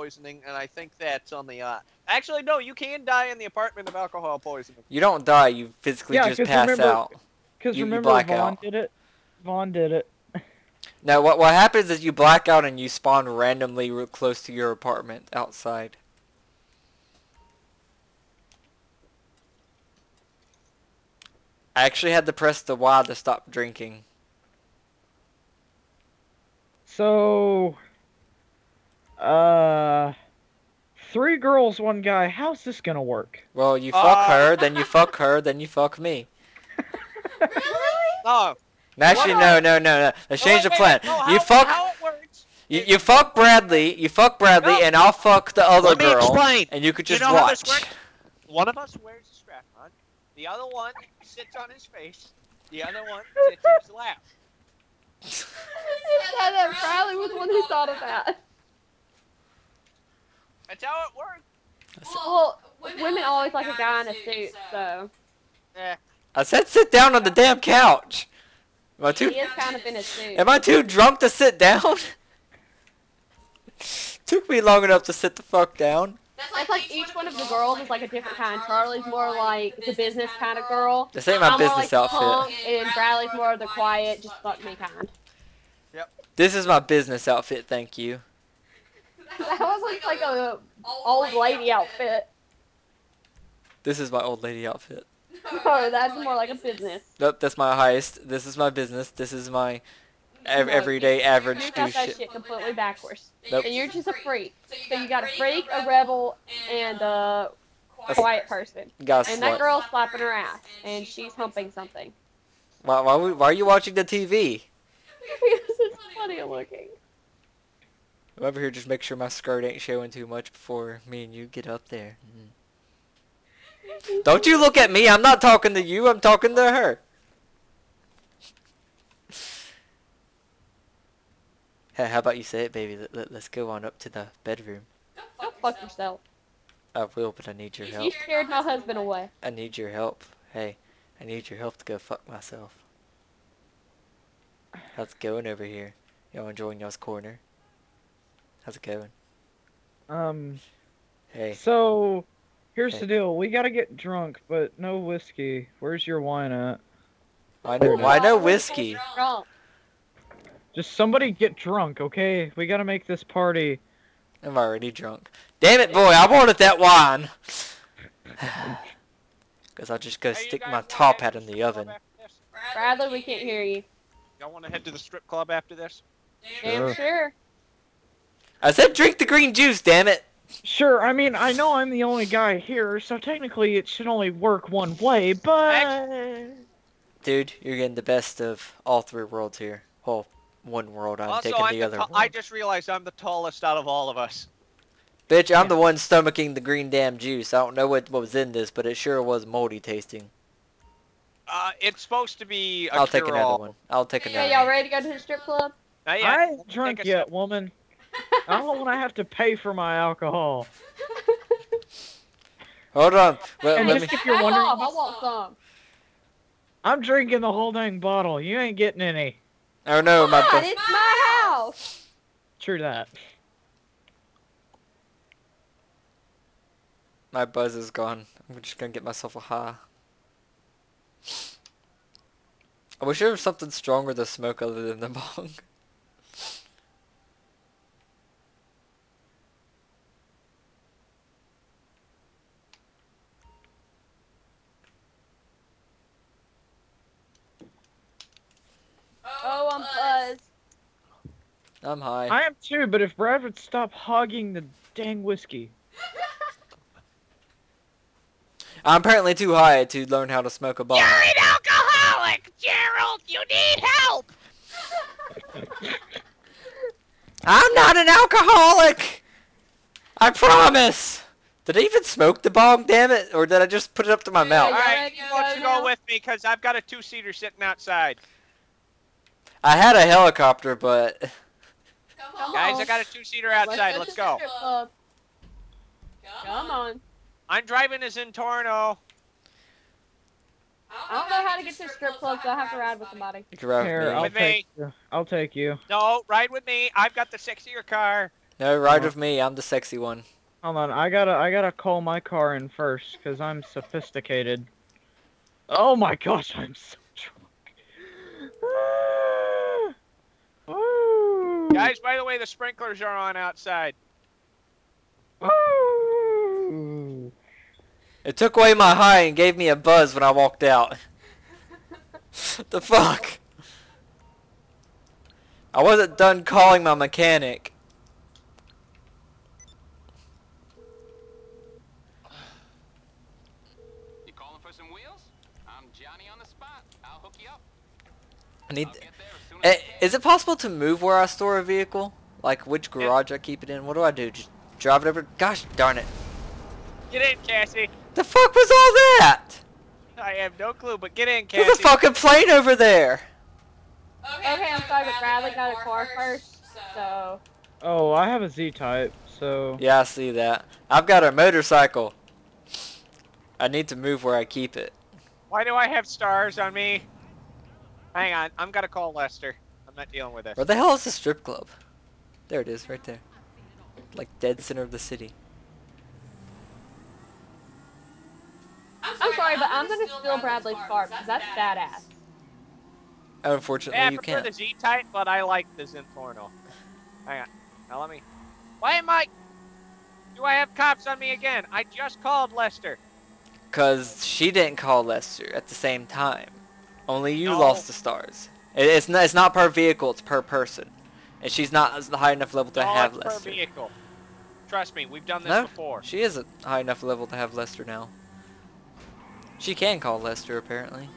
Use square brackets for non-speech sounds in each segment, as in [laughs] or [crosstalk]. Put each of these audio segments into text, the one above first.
poisoning, and I think that's on the. Uh... Actually, no, you can die in the apartment of alcohol poisoning. You don't die. You physically Yeah, just 'cause pass remember- out. Because You- you remember, black Vaughn out. did it. Vaughn did it. [laughs] No, what what happens is you black out and you spawn randomly real close to your apartment outside. I actually had to press the Y to stop drinking. So, uh, three girls, one guy. How's this gonna work? Well, you fuck Uh. her, then you fuck her, then you fuck me. No. Actually, What? no, no, no, no. Let's change the plan. no, how, You fuck, How it works? you, you fuck Bradley, you fuck Bradley, No. and I'll fuck the other Let me girl, explain. and you could You just know how this works? One of us wears a strap on. The other one sits on his face. The other one sits in his lap. [laughs] He said that Riley was the one who thought of that. That's how it works. Well, women always like a guy in a suit, so Eh. I said sit down on the damn couch. Am I too? he is kind of in a suit. Am I too drunk to sit down? [laughs] Took me long enough to sit the fuck down. It's like each one of the girls is like a different kind. Charlie's more like the business kind of girl. This ain't my I'm more business like outfit. punk, and Bradley's more of the quiet, just fuck me kind. This is my business outfit, thank you. That was like, like a old lady outfit. This is my old lady outfit. No, [laughs] oh, that's more like a business. Nope, that's my heist. This is my business. This is my ev- No, everyday You average do got that shit. shit completely backwards. Nope. And you're just a freak. So you got a freak, a rebel, and a uh, uh, quiet person. Got And that girl's slapping her ass, and she's humping something. Why, why, why are you watching the TV? [laughs] because it's funny looking. I'm over here just make sure my skirt ain't showing too much before me and you get up there. Mm. Don't you look at me. I'm not talking to you. I'm talking to her. Hey, how about you say it, baby? Let, let, let's go on up to the bedroom. Go fuck yourself. I will, but I need your help. You scared my husband away. I need your help. Hey, I need your help to go fuck myself. How's it going over here? Y'all enjoying y'all's corner? How's it going? Um, Hey, so here's Hey. the deal. We gotta get drunk, but no whiskey. Where's your wine at? why no, why no whiskey? Just somebody get drunk, okay? We gotta make this party. I'm already drunk. Damn it, boy, I wanted that wine. [sighs] Cause I'll just go Hey, stick my top head hat in the the oven. club? Bradley, we can't hear you. Y'all want to head to the strip club after this? Damn Sure. sure. I said drink the green juice, damn it. Sure, I mean, I know I'm the only guy here, so technically it should only work one way, but... Dude, you're getting the best of all three worlds here. Well, one world, I'm also, taking I'm the the other ta- one. I just realized I'm the tallest out of all of us. Bitch, I'm Yeah. the one stomaching the green damn juice. I don't know what, what was in this, but it sure was moldy tasting. Uh, it's supposed to be a I'll take another cure-all. one. I'll take Hey, another y'all ready to go to the strip club? Not yet. I Let me ain't drunk yet, sip. woman. I don't want to have to pay for my alcohol. Hold on. Let, And let just me... if you're Back wondering, off, I want some. I'm drinking the whole dang bottle. You ain't getting any. Oh no, my... God, it's my house. True that. My buzz is gone. I'm just gonna get myself a high. I wish there was something stronger to smoke other than the bong. [laughs] Oh, I'm buzzed. I'm high. I am too, but if Brad would stop hogging the dang whiskey. [laughs] I'm apparently too high to learn how to smoke a bong. You're an alcoholic, Gerald. You need help. [laughs] I'm not an alcoholic! I promise! Did I even smoke the bong, damn it? Or did I just put it up to my Yeah, mouth? All y'all right, ready who to wants go to now? go with me? Because I've got a two-seater sitting outside. I had a helicopter, but... Come Guys, on. I got a two-seater outside. to Let's the go. strip. Come on. I'm driving to Zentorno. I don't know how to get to the strip club, so I have to ride with somebody. You can ride Here, with I'll me. With me. take you. I'll take you. No, ride with me. I've got the sexier car. No, ride with me. I'm the sexy one. Hold on, I gotta I gotta call my car in first, cause I'm sophisticated. Oh my gosh, I'm so drunk. Ah! Woo! Guys, by the way, the sprinklers are on outside. It took away my high and gave me a buzz when I walked out. [laughs] the fuck? I wasn't done calling my mechanic. You calling for some wheels? I'm Johnny on the spot. I'll hook you up. I need. I'll get there as soon as I Eh, can. Is it possible to move where I store a vehicle? Like which garage I keep it in? What do I do? Just drive it over? Gosh darn it! Get in, Cassie. The fuck was all that? I have no clue, but get in, Cassie. There's Cassie. a fucking plane over there. Okay, I'm sorry, but Bradley got a car first, so. Oh, I have a Z-type, so Yeah, I see that. I've got a motorcycle. I need to move where I keep it. Why do I have stars on me? Hang on, I'm gonna call Lester. I'm not dealing with this. Where the hell is the strip club? There it is, right there. Like dead center of the city. I'm sorry, but I'm gonna steal Bradley's car because that's badass. Unfortunately, Yeah, I you prefer can't. the Z-Type, but I like the Zentorno. Hang on. Now let me... Why am I... Do I have cops on me again? I just called Lester. Cause she didn't call Lester at the same time. Only you No. lost the stars. It, it's not. It's not per vehicle. It's per person. And she's not as the high enough level to No, have it's per Lester. vehicle. Trust me, we've done this No, before. she is a high enough level to have Lester now. She can call Lester apparently.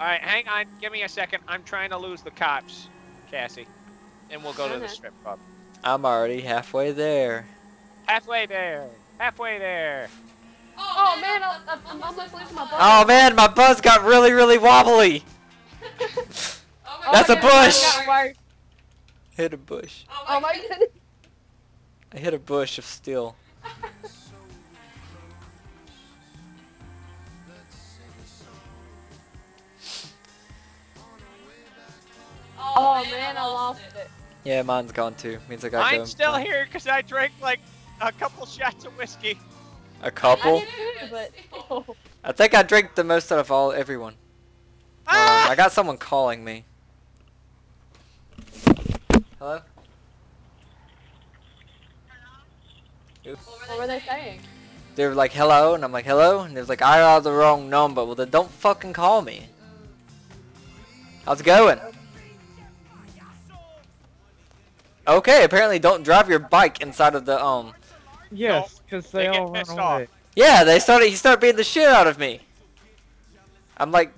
Alright, hang on. Give me a second. I'm trying to lose the cops, Cassie. And we'll go to the uh-huh. strip club. I'm already halfway there. Halfway there. Halfway there. Oh man, I, I, I'm almost losing my buzz. Oh man, my buzz got really, really wobbly. [laughs] Oh That's my a goodness, bush. that got worse. Hit a bush. Oh my oh, goodness. I hit a bush of steel. Oh, oh man, I lost it. Yeah, mine's gone too. Means I gotta. I'm still here because I drank like a couple shots of whiskey. A I couple. did [laughs] but oh. I think I drank the most out of all everyone. Hold on, Ah! I got someone calling me. Hello? Oops. what were they saying? They were like, hello, and I'm like, hello? And they was like, I got the wrong number. Well, then don't fucking call me. How's it going? Okay, apparently don't drive your bike inside of the, um... yes, because they, they get all run pissed away. off. Yeah, they started, he started beating the shit out of me. I'm like,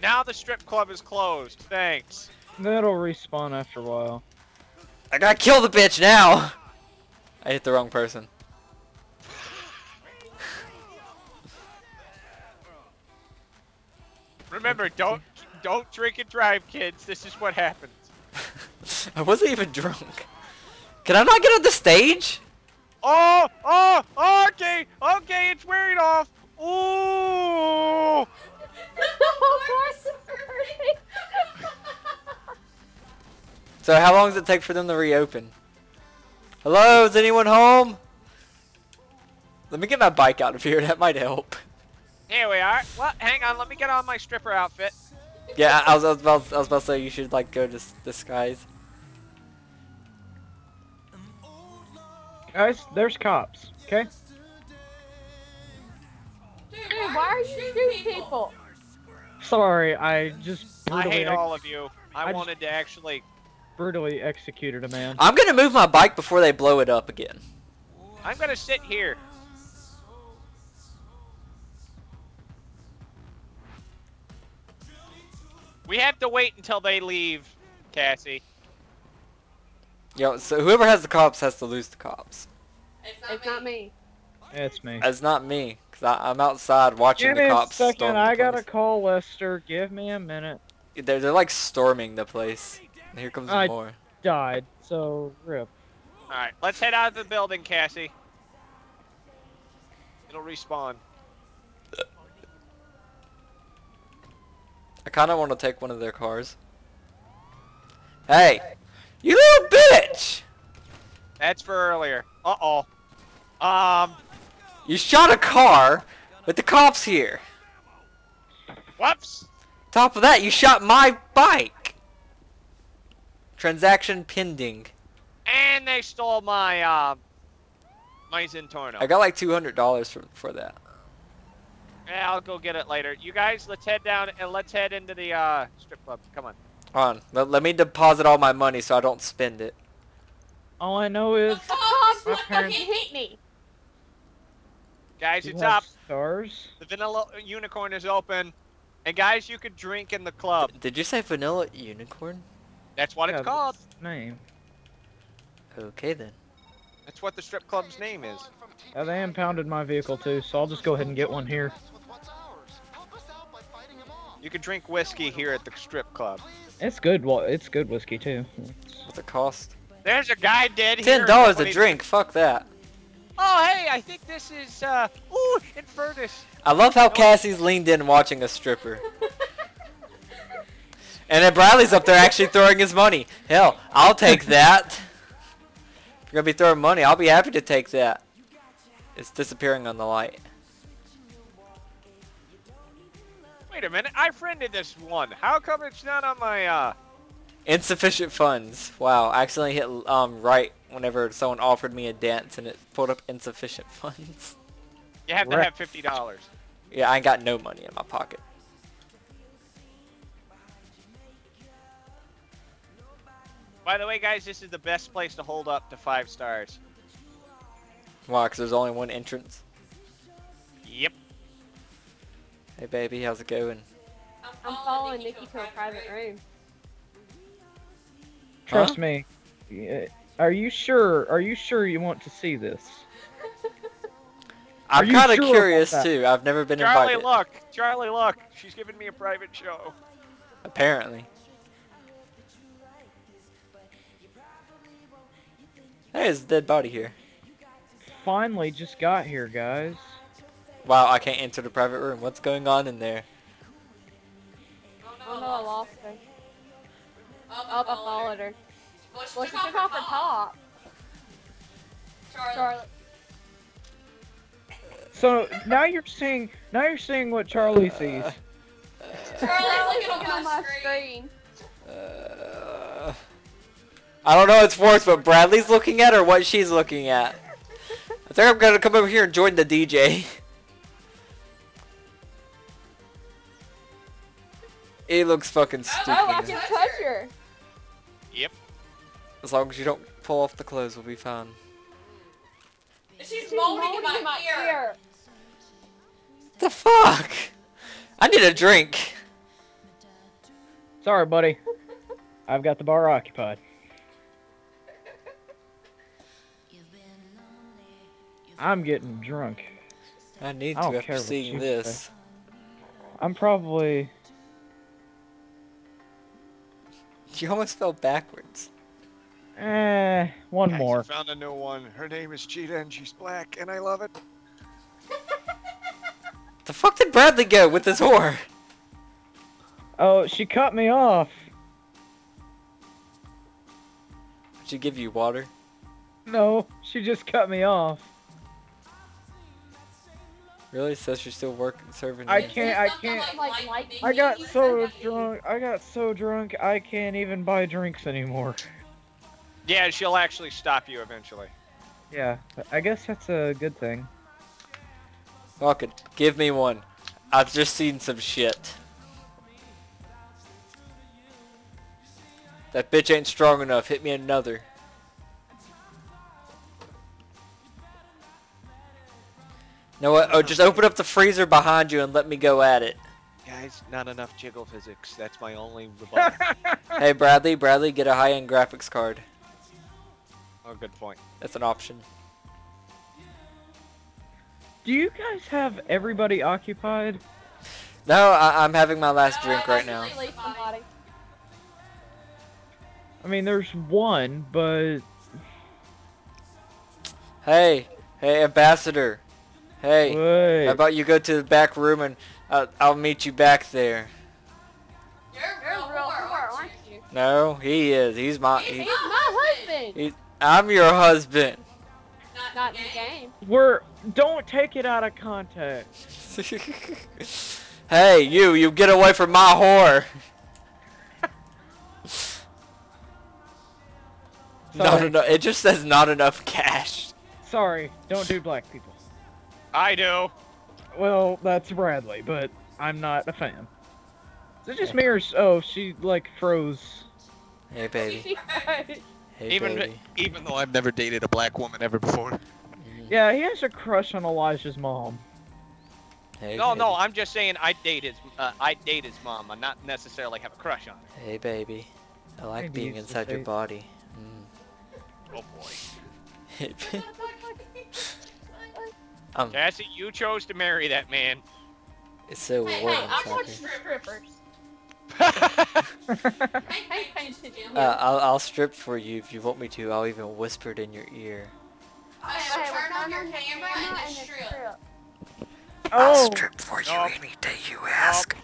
Now the strip club is closed. Thanks. That'll respawn after a while. I gotta kill the bitch now! I hit the wrong person. Remember, don't don't drink and drive, kids. This is what happens. [laughs] I wasn't even drunk. Can I not get on the stage? Oh, oh, okay, okay, it's wearing off. Ooh. oh, [laughs] Carson, So how long does it take for them to reopen? Hello, is anyone home? Let me get my bike out of here, [laughs] that might help. Here we are. Well, hang on, let me get on my stripper outfit. Yeah, I was, I was, about, I was about to say you should like go to disguise. Guys, there's cops. Okay. Dude, why are you shooting people? Sorry, I just I brutally, hate ex- all of you. I, I just- wanted to actually. brutally executed a man. I'm gonna move my bike before they blow it up again. I'm gonna sit here. We have to wait until they leave, Cassie. Yo, so whoever has the cops has to lose the cops. It's not me. It's me. It's not me, cause I, I'm outside watching Give the me a cops second. storm the I gotta place. call Lester. Give me a minute. They're, they're like storming the place. And here comes I- more. Died. So rip. All right, let's head out of the building, Cassie. It'll respawn. I kind of want to take one of their cars. Hey, You little bitch! That's for earlier. Uh-oh. Um, You shot a car with the cops here. whoops. Top of that, you shot my bike. Transaction pending. And they stole my, um, my Zentorno. I got like two hundred dollars for for that. Yeah, I'll go get it later. You guys, let's head down and let's head into the, uh, strip club. Come on. Hold on, let, let me deposit all my money so I don't spend it. All I know is [laughs] The cops My parents- fucking hate me. Guys, you it's have up. stars. The vanilla unicorn is open. And guys, you can drink in the club. Did you say vanilla unicorn? That's what Yeah, it's called. that's its Name. Okay then. That's what the strip club's name is. Uh, they impounded my vehicle too, so I'll just go ahead and get one here. You can drink whiskey here at the strip club. It's good. Well, it's good whiskey too. What's the cost? There's a guy dead here. Ten dollars a Nobody- drink. Fuck that. Oh, hey, I think this is, uh, ooh, Infernus. I love how Cassie's leaned in watching a stripper. And then Bradley's up there actually throwing his money. Hell, I'll take that. If you're gonna be throwing money, I'll be happy to take that. It's disappearing on the light. Wait a minute, I friended this one. How come it's not on my, uh, Insufficient funds. Wow, I accidentally hit um right whenever someone offered me a dance and it pulled up insufficient [laughs] funds. you have to Right. have $50. Yeah, I ain't got no money in my pocket. By the way, guys, this is the best place to hold up to five stars. Why? Cause there's only one entrance. Hey baby, how's it going? I'm following Nikki to a private room. Trust me. Yeah, Are you sure? Are you sure you want to see this? I'm you kind of sure about curious that? too. I've never been invited. Charlie, invited. look. Charlie, look. She's giving me a private show. Apparently. Hey, there's a dead body here. Finally, just got here, guys. Wow, I can't enter the private room. What's going on in there? Oh no, I lost her. Oh, I followed her. Well, she took off her top. Charlotte. So now you're seeing. Now you're seeing what Charlie sees. Charlie's looking on my screen. Uh, I don't know what's worse, but Bradley's looking at or what she's looking at. I think I'm gonna come over here and join the DJ. [laughs] He looks fucking Oh, I stupid. can touch her. Yep. As long as you don't pull off the clothes, we'll be fine. She's, She's moaning in my, ear. The fuck? I need a drink. Sorry, buddy. I've got the bar occupied. I'm getting drunk. I need I to after seeing you this. I'm probably. You almost fell backwards. Eh, one Guys, I more. found a new one. Her name is Cheetah and she's black and I love it. [laughs] The fuck did Bradley go with this whore? Oh, she cut me off. Did she give you water? No, she just cut me off. Really? Says you're still working, serving. Drinks. I me. can't. I can't. Like, like, I got me. so drunk. I got so drunk. I can't even buy drinks anymore. Yeah, she'll actually stop you eventually. Yeah, I guess that's a good thing. Fuck it. Give me one. I've just seen some shit. That bitch ain't strong enough. Hit me another. Know what? Uh, oh, just open up the freezer behind you and let me go at it. Guys, not enough jiggle physics. That's my only [laughs] rebuttal. Hey, Bradley, Bradley, get a high-end graphics card. oh, good point. That's an option. Do you guys have everybody occupied? No, I I'm having my last drink right now. Release. I mean, there's one, but Hey, hey, ambassador. Hey, wait. how about you go to the back room and uh, I'll meet you back there. You're a You're real a whore, whore, aren't aren't you? you? No, he is. He's my. He's He, not. husband. He- I'm your husband. Not in the game. We're don't take it out of context. [laughs] hey, you, you get away from my whore. [laughs] not Sorry. enough. It just says not enough cash. Sorry, don't do black people. I do. Well, that's Bradley, but I'm not a fan. Is it just me or oh she like froze? Hey, baby. [laughs] Hey, Even baby. even though I've never dated a black woman ever before. Mm. Yeah, he has a crush on Elijah's mom. Hey, No, no. I'm just saying I date his, uh, I date his mom. I'm not necessarily have a crush on her. Hey, baby. I like Maybe being inside your face. body. Oh boy. [laughs] Mm. [laughs] um, Cassie, you chose to marry that man. it's so Hey, warm hey, I inside want here. Strippers. [laughs] Hey, hey, Jim. Uh, I'll, I'll strip for you if you want me to. I'll even whisper it in your ear. Hey, well, turn on your camera and then strip. Oh for Nope. any day you ask.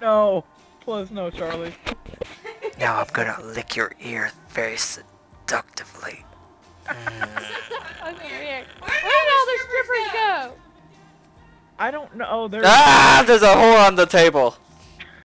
no! Please no, Charlie. Now I'm gonna lick your ear very seductively. [laughs] Fucking weird. Where did all the strippers go? I don't know. There's Ah! There's a hole on the table.